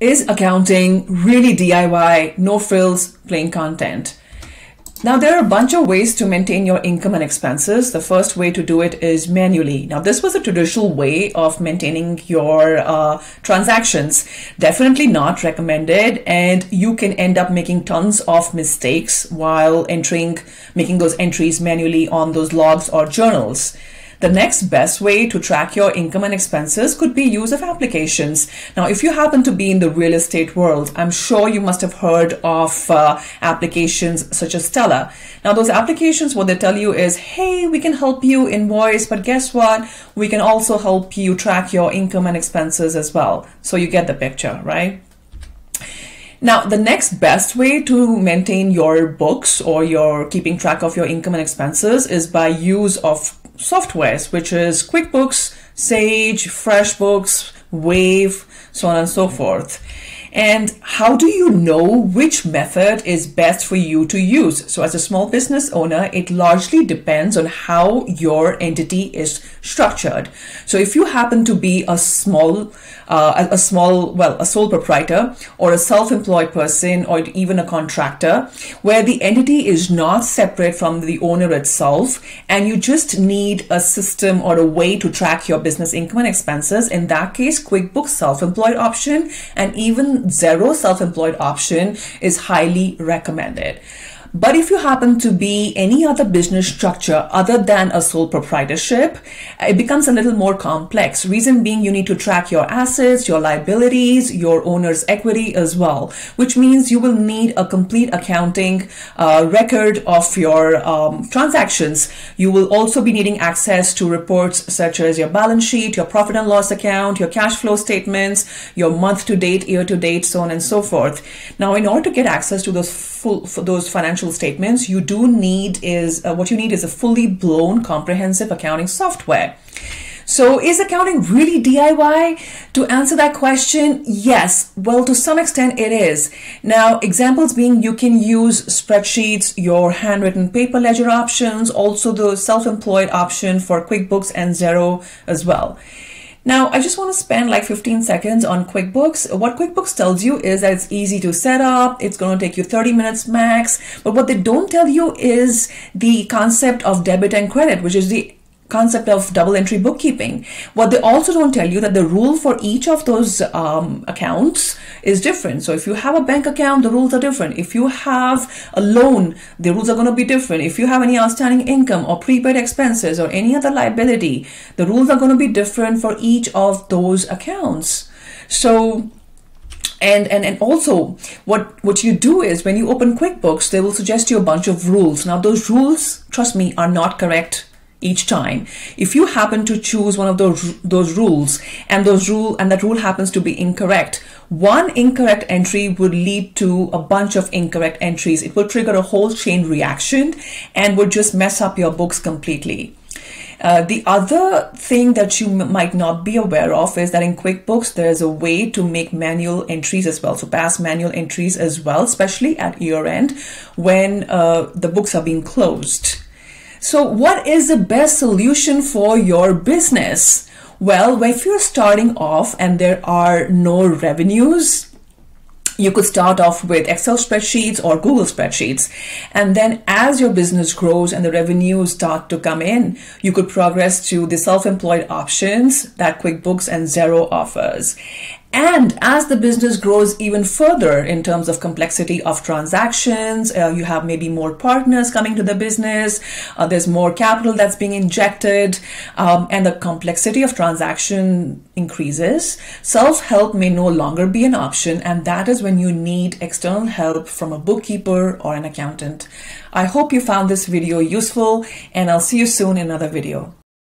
Is accounting really DIY, no frills, plain content? Now, there are a bunch of ways to maintain your income and expenses. The first way to do it is manually. Now, this was a traditional way of maintaining your uh, transactions. Definitely not recommended, and you can end up making tons of mistakes while entering, making those entries manually on those logs or journals. The next best way to track your income and expenses could be use of applications. Now, if you happen to be in the real estate world, I'm sure you must have heard of uh, applications such as Stessa. Now, those applications, what they tell you is, hey, we can help you invoice, but guess what? We can also help you track your income and expenses as well. So you get the picture, right? Now, the next best way to maintain your books or your keeping track of your income and expenses is by use of softwares, which is QuickBooks, Sage, FreshBooks, Wave, so on and so forth. And how do you know which method is best for you to use? So, as a small business owner, it largely depends on how your entity is structured. So, if you happen to be a small, uh, a small, well, a sole proprietor or a self-employed person or even a contractor, where the entity is not separate from the owner itself, and you just need a system or a way to track your business income and expenses, in that case, QuickBooks self-employed option and even Xero self-employed option is highly recommended. But if you happen to be any other business structure other than a sole proprietorship, it becomes a little more complex. Reason being, you need to track your assets, your liabilities, your owner's equity as well, which means you will need a complete accounting uh, record of your um, transactions. You will also be needing access to reports such as your balance sheet, your profit and loss account, your cash flow statements, your month to date, year to date, so on and so forth. Now, in order to get access to those full, for those financial statements, you do need is uh, what you need is a fully blown comprehensive accounting software. So is accounting really DIY? To answer that question, yes. Well, to some extent it is. Now, examples being you can use spreadsheets, your handwritten paper ledger options, also the self-employed option for QuickBooks and Xero as well. Now, I just want to spend like 15 seconds on QuickBooks. What QuickBooks tells you is that it's easy to set up. It's going to take you 30 minutes max. But what they don't tell you is the concept of debit and credit, which is the concept of double entry bookkeeping. What they also don't tell you that the rule for each of those um, accounts is different. So if you have a bank account, the rules are different. If you have a loan, the rules are going to be different. If you have any outstanding income or prepaid expenses or any other liability, the rules are going to be different for each of those accounts. So and, and and also what what you do is when you open quickbooks they will suggest you a bunch of rules now those rules trust me are not correct each time if you happen to choose one of those those rules and those rule and that rule happens to be incorrect one incorrect entry would lead to a bunch of incorrect entries it will trigger a whole chain reaction and would just mess up your books completely uh, the other thing that you might not be aware of is that in QuickBooks, there's a way to make manual entries as well. So pass manual entries as well, especially at year end when uh, the books are being closed. So, what is the best solution for your business? Well, if you're starting off and there are no revenues, you could start off with Excel spreadsheets or Google spreadsheets. And then as your business grows and the revenues start to come in, you could progress to the self-employed options that QuickBooks and Xero offers. And as the business grows even further in terms of complexity of transactions, uh, you have maybe more partners coming to the business, uh, there's more capital that's being injected, um, and the complexity of transaction increases. Self help may no longer be an option, and that is when you need external help from a bookkeeper or an accountant. I hope you found this video useful, and I'll see you soon in another video.